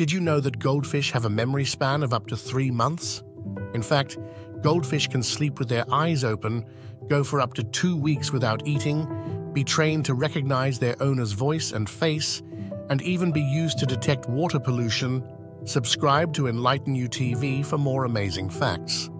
Did you know that goldfish have a memory span of up to three months? In fact, goldfish can sleep with their eyes open, go for up to two weeks without eating, be trained to recognize their owner's voice and face, and even be used to detect water pollution. Subscribe to Enlighten You TV for more amazing facts.